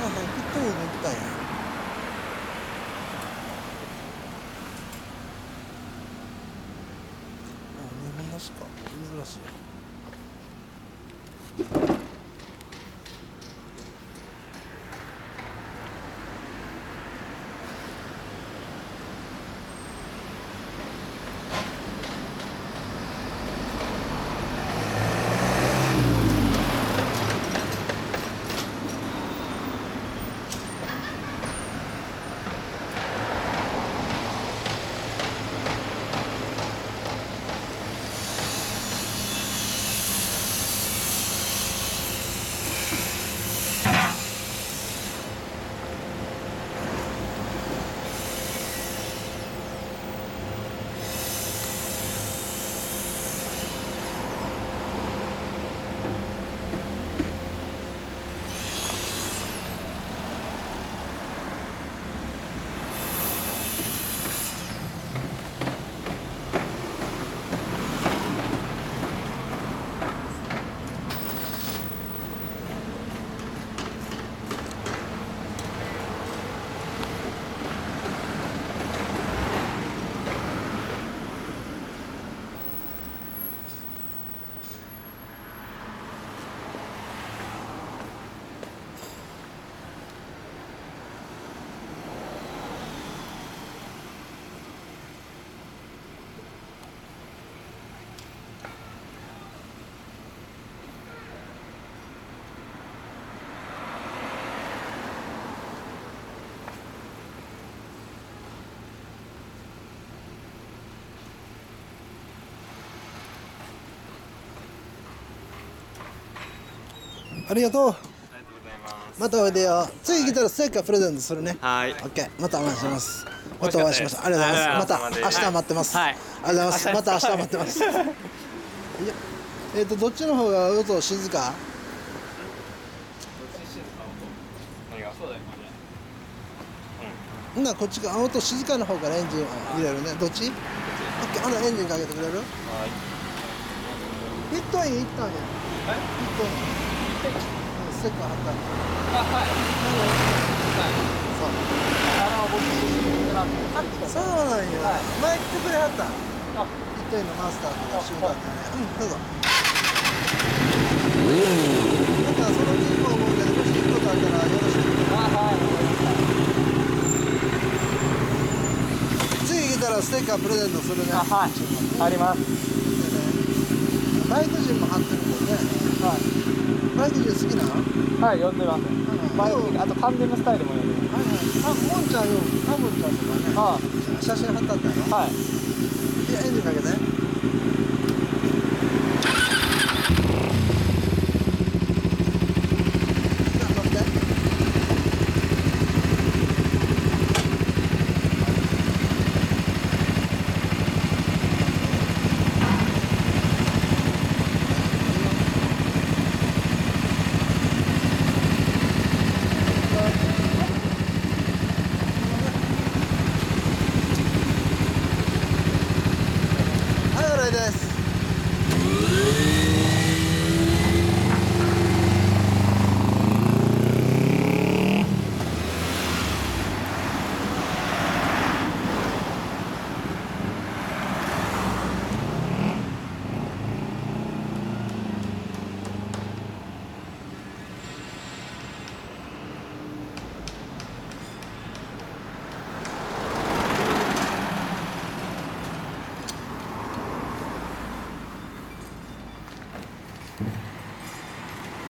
なさん切ったよったん。あ、か。珍しい。ます。またおいでよ。次来たらステッカープレゼントするね。はい。オッケー。またお会いします。またお会いしましたありがとうございます。またあり明日待ってます。はい。ありがとうございます。また明日待ってます。いやえっとどっちの方が音静か？ほんならこっちか？音静か？の方か？らエンジンを入れるねどっちオッケーほなエンジンか？けてくれるはい。一トンいい一トンや一トンうんステッカー貼ったあ、はい。あの、僕、そうそうなんや、前来てくれはったあ一トンのマスターと仕事だったねうんどうぞなんかそのうちにも思うけどもし行くことあったらよろしく次来たらステッカープレゼントするねあ、はい。あります。バイク人も貼ってるもんねはい。バイク人好きなの？はい、読んでます。バイク、あと、タンデムスタイルも読んでまはいはいあもんちゃんよタムちゃんとかねあ写真貼ったんだよす。はい。いやエンジンかけて Ooh.